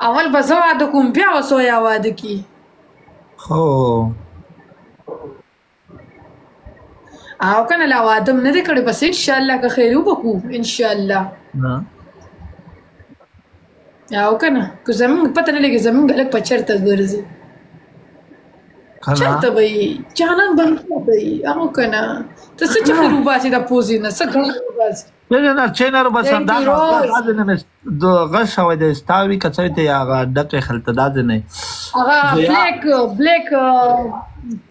اول به زه واده کوم بیا به سویا واده کی هو او کنه لا واده نه دی کړی بس ان شاء الله که خیر وبکو ان شاء الله او کنه که زمونږ پته نه لګي زمونږ لک په چرته ګرځي چرته به یې جانان به به یې او کنه ته څه چې خیر وباسي د پوزې نه څه ګل وباسي نه نه نه چینر بس دا نه مست د غش شوی دی ستاوي که څه ته هغه ډکه خلته دا ځنه هغه بلیک بلیک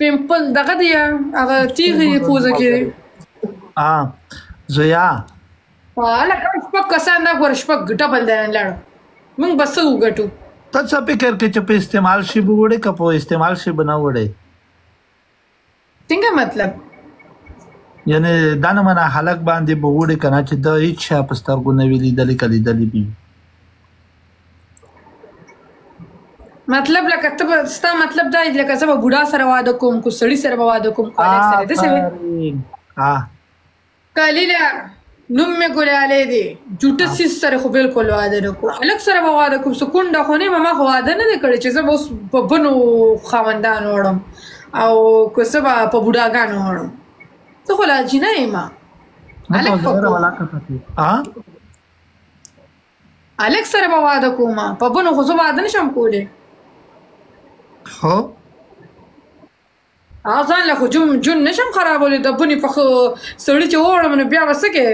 پیمپل دغه دی هغه تیغه پوزه کې ها زویا والا کوم شپږ کسان دا ګور شپږ ډبل دی لاړ موږ بس وګټو ته څه فکر کې چې په استعمال شي بوړې که په استعمال شي بنه وړې څنګه مطلب یعنی دا نه منه حلق باندې بوغوړي کنه چې دا هیڅ شی په سترګو نه ویلي دلی کلی دلی بي مطلب لکه ته ستا مطلب دا لکه زه به بوډا سره واده کوم کو سړی سره واده کوم کو سره د څه وي ها کلیله نوم مې ګلاله دی جوټه سیس سره خو بالکل واده نه کوم الک سره به واده کوم څه کونډه خو نه ما خو واده نه دی کړی چې زه به اوس په بنو خاوندان وړم او که څه به په بوډاګان وړم ته خو لا جینه یې ما الک الک سره به واده کوم په بنو خو زه واده نشم کولی هو ځان له خو جون جون نشم خرابولی د بونی په سړی چې وړم نو بیا وسکه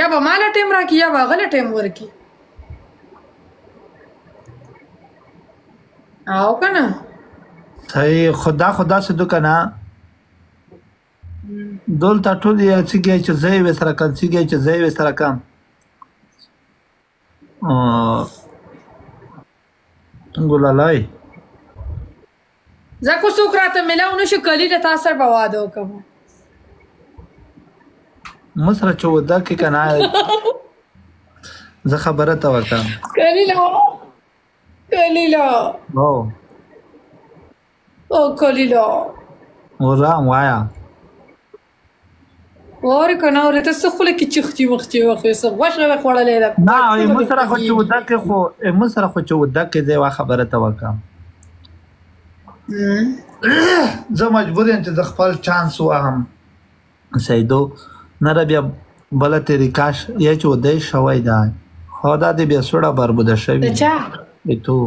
یا به مال ټیم راکی یا به غل ټیم ورکی او کنه ته خدا خدا څه دو کنه دلته ټول یې چې چې زې وسره کم چې چې زې وسره کم ګلالای زه کو څوک راته ملاو نشو کلی له تاسو سره بواده وکم مسره چې ودا کې کنه زه خبره تا وکم کلی له کلی له او او کلی له ورا وایا واره کنه ورته ته څه خوله کې چختي مختي وخې څه غوښه وې خوړلې ده نه او موږ سره خو چې ودکې خو موږ سره خو چې ودکې زه وا خبره ته وکم زه مجبور یم چې د خپل چانس وهم سیدو نه را بیا بل طریقه یا چې ودې شوی دا خو دا دې بیا سوړه بربده شوی چا ته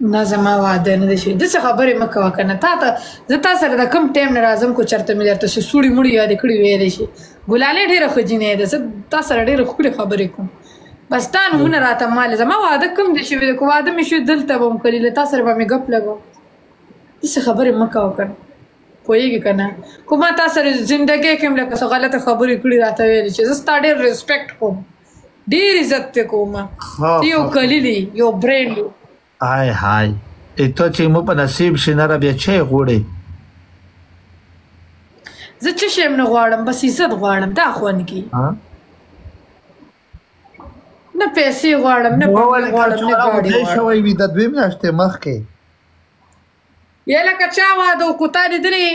نه زما واده نه شي د څه خبرې مکه وکنه تا ته زه تا سره د کم ټایم نه راځم کو چرته مې درته څه سوړي مړي یاد کړی ویلې شي ګلاله ډیره خجینې ده زه تا سره ډیره خولي خبرې کوم بس تا نمونه راته مال زما واده کم دي شي کو واده مې شو دلته بم کړی له تا سره به مې غپ لګو څه خبرې مکه وکنه پوهیږي کنه کومه تا سره ژوندګي کې مله څه غلطه خبرې کړې راته ویلې شي زه ستا ډیر ریسپیکټ کوم ډیر عزت په کوم ته یو کلیلی یو برینډ آی هاي اته چې مو په نصیب شنه را بیا چې غوړي زه چې شم نه غواړم بس عزت غواړم دا خوان کی نه پیسې غواړم نه غواړم نه غواړم شوی وي د دوی میاشتې مخکې یې لکه چا واده وکړو تا لیدلې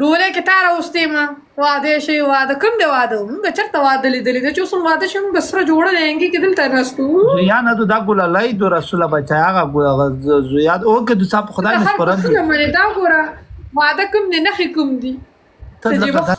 ډولې کې تا راوستې ما واده شي واده کوم دی واده موږ چرته واده لیدلې د چوسم واده شي موږ سره جوړه لهنګي کې دلته نستو یا نه دا ګل لای د رسول بچا هغه ګل زیاد او که د صاحب خدای نه سپرل دي مې دا ګوره واده کوم نه نه کوم دي ته